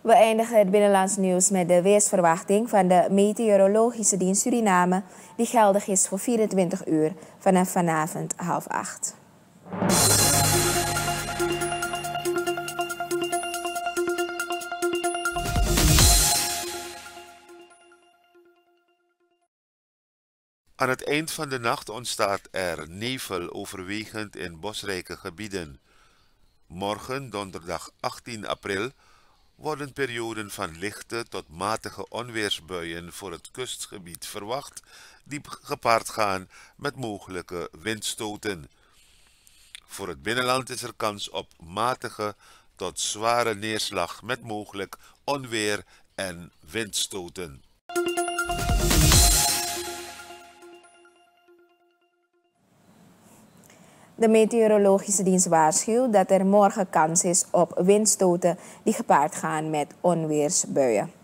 We eindigen het binnenlands nieuws met de weersverwachting van de Meteorologische Dienst Suriname, die geldig is voor 24 uur vanaf vanavond half acht. Aan het eind van de nacht ontstaat er nevel overwegend in bosrijke gebieden. Morgen, donderdag 18 april, worden perioden van lichte tot matige onweersbuien voor het kustgebied verwacht, die gepaard gaan met mogelijke windstoten. Voor het binnenland is er kans op matige tot zware neerslag met mogelijk onweer en windstoten. De meteorologische dienst waarschuwt dat er morgen kans is op windstoten die gepaard gaan met onweersbuien.